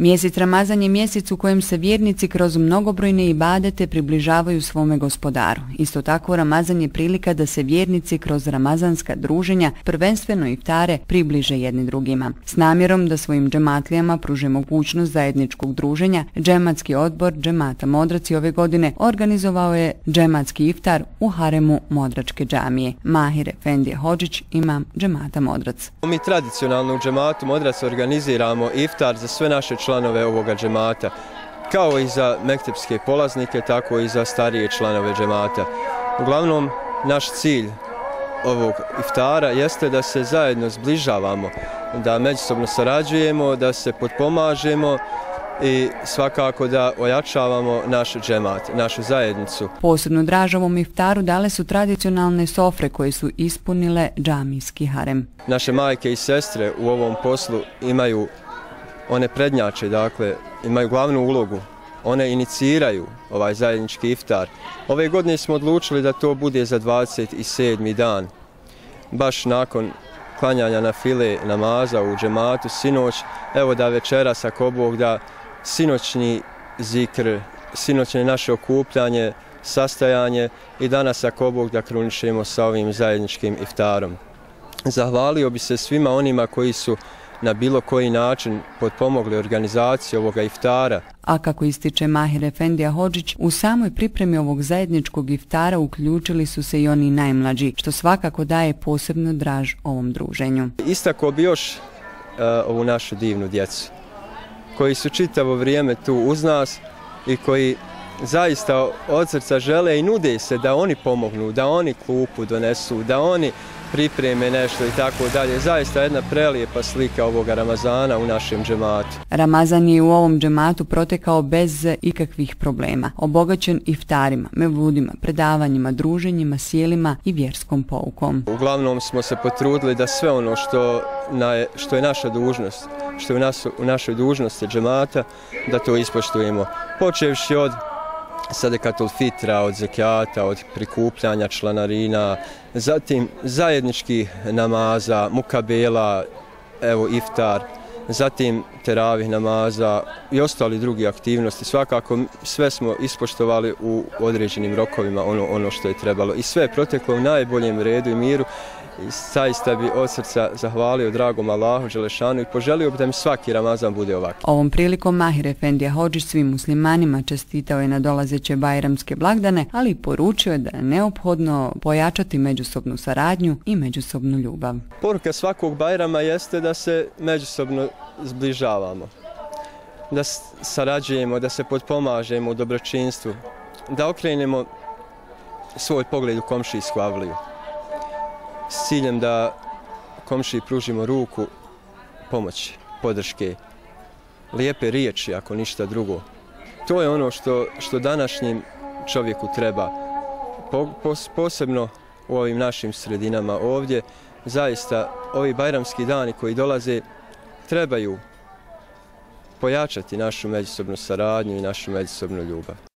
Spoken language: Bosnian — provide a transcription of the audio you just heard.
Mjesec Ramazan je mjesec u kojem se vjernici kroz mnogobrojne ibadete približavaju svome gospodaru. Isto tako Ramazan je prilika da se vjernici kroz ramazanska druženja, prvenstveno iftare, približe jedni drugima. S namjerom da svojim džematlijama pruže mogućnost zajedničkog druženja, džematski odbor džemata Modraci ove godine organizovao je džematski iftar u haremu Modračke džamije. Mahir Efendije Hođić ima džemata Modrac. Mi tradicionalno u džematu Modrac organiziramo iftar za sve naše članove ovoga džemata kao i za mektepske polaznike, tako i za starije članove džemata. Uglavnom, naš cilj ovog iftara jeste da se zajedno zbližavamo, da međusobno sarađujemo, da se potpomažemo i svakako da ojačavamo naš džemat, našu zajednicu. Posebno dražavom iftaru dale su tradicionalne sofre koje su ispunile džamijski harem. Naše majke i sestre u ovom poslu imaju one prednjače, dakle, imaju glavnu ulogu. One iniciraju ovaj zajednički iftar. Ove godine smo odlučili da to bude za 27. dan. Baš nakon klanjanja na file namaza u džematu, sinoć, evo da večera sa kobog da sinoćni zikr, sinoćne naše okupljanje, sastajanje i danas ako Bog da krunišemo sa ovim zajedničkim iftarom. Zahvalio bi se svima onima koji su na bilo koji način podpomogli organizaciju ovoga iftara. A kako ističe Mahir Efendija Hođić, u samoj pripremi ovog zajedničkog iftara uključili su se i oni najmlađi, što svakako daje posebno draž ovom druženju. Istako bi još uh, ovu našu divnu djecu koji su čitavo vrijeme tu uz nas i koji zaista od srca žele i nude se da oni pomognu, da oni klupu donesu, da oni pripreme nešto i tako dalje. Zaista jedna prelijepa slika ovoga Ramazana u našem džematu. Ramazan je u ovom džematu protekao bez ikakvih problema. Obogaćen iftarima, mevludima, predavanjima, druženjima, sjelima i vjerskom poukom. Uglavnom smo se potrudili da sve ono što, na, što je naša dužnost, što je u, nas, u našoj dužnosti džemata, da to ispoštujemo. Počevši od sadekatul fitra, od zekijata, od prikupljanja članarina, zatim zajednički namaza, mukabela, evo iftar, zatim teravih namaza i ostali drugi aktivnosti. Svakako sve smo ispoštovali u određenim rokovima ono, ono što je trebalo. I sve je proteklo u najboljem redu i miru i saista bi od srca zahvalio dragom Allahu Đelešanu i poželio bi da mi svaki Ramazan bude ovakav. Ovom prilikom Mahir Efendija Hođić svim muslimanima čestitao je na dolazeće bajramske blagdane, ali poručio je da je neophodno pojačati međusobnu saradnju i međusobnu ljubav. Poruka svakog bajrama jeste da se međusobno zbližavamo, da sarađujemo, da se podpomažemo u dobročinstvu, da okrenemo svoj pogled u komšijsku avliju s ciljem da komši pružimo ruku pomoći, podrške, lijepe riječi ako ništa drugo. To je ono što, što današnjim čovjeku treba, po, pos, posebno u ovim našim sredinama ovdje. Zaista, ovi bajramski dani koji dolaze trebaju pojačati našu međusobnu saradnju i našu međusobnu ljubav.